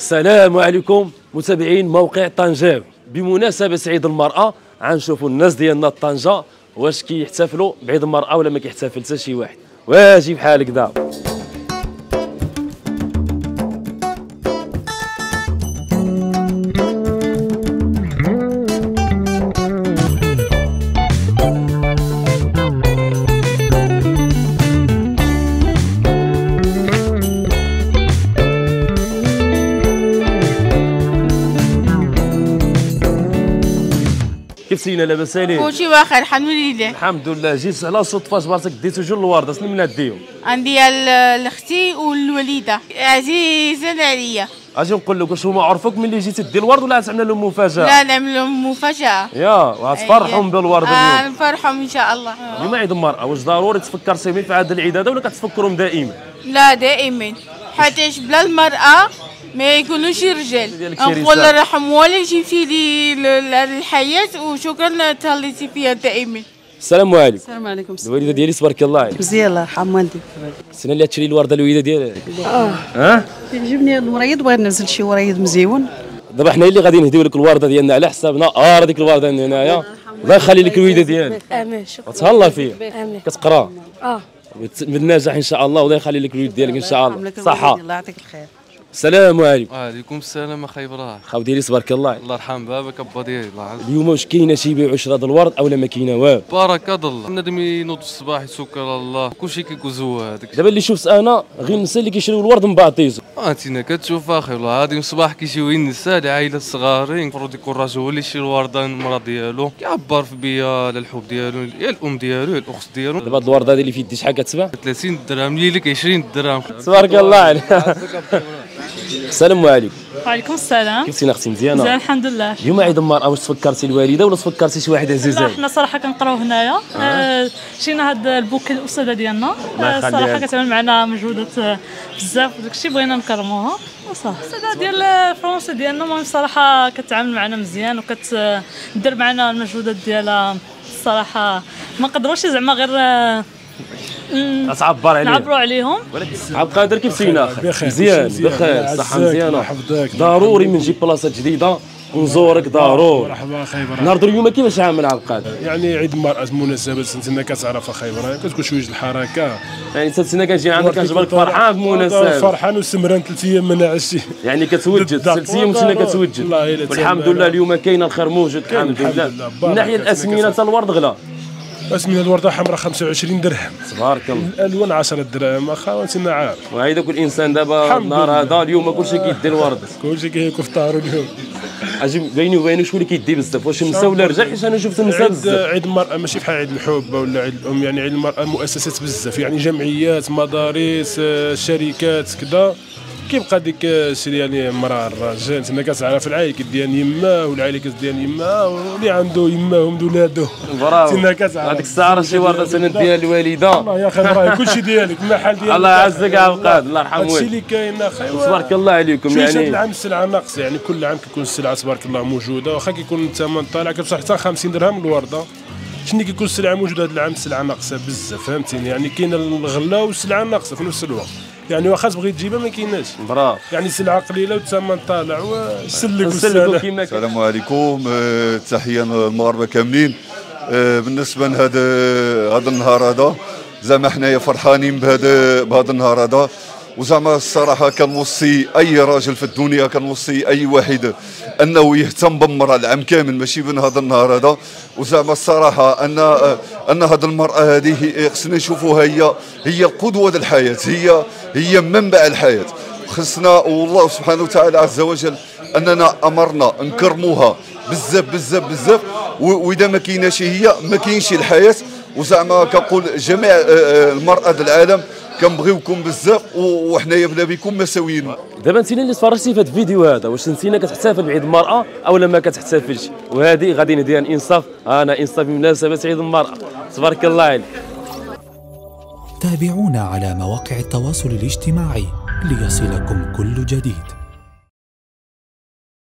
السلام عليكم متابعين موقع طنجة. بمناسبة عيد المرأة غنشوفوا الناس ديالنا طنجة واش كيحتفلوا بعيد المرأة ولا ما كيحتفل حتى شي واحد. واجي بحال هكذا سينا لاباس عليك كلشي واخا الحمد لله. الحمد لله. جيت على صدفه جبرتك ديتو جوج الوردة شنو من ديهم. عندي ال- أختي والوليدة. عزيزة عليا أجي نقول لك واش هما عرفوك ملي جيتي دير الورد ولا تعمل لهم مفاجأة؟ لا نعمل لهم مفاجأة. يا وغتفرحهم بالورد آه اليوم. نفرحهم إن شاء الله. اليوم عيد المرأة واش ضروري تفكر سيمين في هذا العيد هذا ولا كتفكرهم دائما؟ لا دائما. حيتاش بلا المرأة ما يكونوش رجال. نقول. رحم والدي جبتي لي ل- للحياه وشكرا تهليتي فيها دائما. السلام عليكم. السلام عليكم. الوالدة ديالي تبارك الله عليك. مزيان الله يرحم والديك السنة اللي تشري الوردة الوالدة ديالك آه. ها؟ يعجبني الوريد بغيت ننزل شي وريد مزيون. دابا حنا اللي غادي نهديو لك الوردة ديالنا على حسابنا. آه هذيك الوردة من هنايا. الله يخلي لك الوالدة ديالك. آمين شكرا. وتهلا فيها آمين. كتقرا. آه. بالنجاح إن شاء الله والله يخلي لك الولد ديالك إن شاء الله. صحة صحة. الله يعطيك الخير. السلام عليكم. وعليكم السلام أخي إبراهيم. خاو ديالي تبارك الله. الله يرحم بابك ابا ديالي الله يعز اليوم واش كاينة شي يبيعوا شرا د الورد أو لا ما كاينة؟ والو بارك الله. بنادم ينوض الصباح يسكر الله. كلشي كيكون زواد دابا اللي شفت أنا غير النساء اللي كيشريو الورد من بعض تيزو. انتينا كتشوف أخي والله هادي الصباح كيجيو النساء العائلة الصغارين. المفروض يكون الراجل هو اللي يشري الورده للمراه ديالو. كيعبر في بيا على الحب ديالو يا الأم ديالو يا الأخت ديالو. دابا هاد الورده اللي في يدي شحال كتباع 30 درهم لي لك 20 درهم تبارك الله عليك. السلام عليكم. وعليكم السلام. كيف سينا أختي مزيان مزيانه الحمد لله اليوم عيد المرأة واش تفكرتي الوالدة ولا تفكرتي شي واحد عزيز عليك حنا صراحة كنقراو هنايا. آه، شينا هاد البوك الاستاذه ديالنا. آه، صراحة. كتعمل معنا مجهودات آه، بزاف وداك الشيء بغينا نكرموها. وصافي. الاستاذه ديال فرنسا ديالنا المهم صراحة كتعامل معنا مزيان وكتدير معنا المجهودات ديالها. الصراحه ما نقدروش زعما غير آه، تعبر عليها نعبروا عليهم. عبد القادر كيف سينا؟ مزيان. بخير صحة مزيانة. ضروري من نجيب بلاصة جديدة. ونزورك ضروري. مرحبا أخي إبراهيم نهار اليوم كيفاش عامل عبد القادر؟ يعني عيد المرأة مناسبة سنتنا كتعرف أخي إبراهيم. كتكون شوية الحركة. يعني سلسلة كتجي عندك كتجبرك فرحان بمناسبة فرحان وسمران ثلاث أيام ما نعسي يعني كتوجد. سلسلة مشينا والله كتوجد. والحمد لله اليوم كاين الخير موجود الحمد لله. من الأسمنة فيك. حتى الورد غلا. اسمي الوردة حمراء 25 درهم. تبارك الله. الألوان 10 درهم. أخا وانت عارف وهذا كل انسان دابا النهار. هذا اليوم كلشي كيدي الورد. كلشي كيكون في طارو اليوم. أجي بيني وبينك شكون اللي كيدي بزاف؟ واش النساء ولا الرجال حيت أنا شفت النساء بزاف. عيد المرأة ماشي بحال عيد الحب ولا عيد الأم يعني عيد المرأة مؤسسات بزاف يعني جمعيات مدارس آه، شركات كذا كيبقى ديك آه، سير يعني المرأة الراجل انت كتعرف العائلة ديال يما والعائلة ديال يما واللي عنده يماهم ولادو. برافو. تما كتعرف. هذيك الساعة راه شي ورده سند ديال الوالدة. الله يا أخي راه كلشي ديالك المحل ديالك. الله يعزك يا عبد القادر الله يرحم هادشي والديك اللي كاين أخي تبارك الله عليكم شوية هذا يعني العام السلعه ناقصه يعني كل عام كيكون السلعه تبارك الله موجودة. واخا كيكون الثمن طالع كتوصل حتى 50 درهم الوردة. شنو كيكون السلعة موجودة؟ هذا العام السلعه ناقصة بزاف فهمتيني؟ يعني كاين الغله والسلعه ناقصة في نفس الوقت. يعني واخا تبغي تجيبها ما كايناش. برافو يعني سلعة قليلة والثمن طالع وسلك كيما كان السلام عليكم. آه، تحية للمغاربه كاملين. آه، بالنسبة لهذا هذا النهار هذا زعما حنايا فرحانين بهذا بهذا النهار هذا. وزعما الصراحة كنوصي أي راجل في الدنيا كنوصي أي واحد أنه يهتم بالمرأة العام كامل ماشي من هذا النهار هذا. وزعما الصراحة أن أن هذه المرأة هذه خصنا نشوفوها هي هي القدوة الحياة هي هي منبع الحياة. خصنا والله سبحانه وتعالى عز وجل أننا أمرنا نكرموها بزاف بزاف بزاف. وإذا ما كايناش هي ما كاينش الحياة. وزعما كنقول جميع آه، آه، المرأة العالم كنبغيوكم بزاف وحنايا بلا بكم مساويين دابا انت اللي تفرجتي في هذا الفيديو هذا واش انت كتحتفل بعيد المرأة أو لا ما كتحتفلش وهذه غادي ندير انصاف. أنا انصاف بمناسبه عيد المرأة. تبارك الله عليك. تابعونا على مواقع التواصل الاجتماعي ليصلكم كل جديد.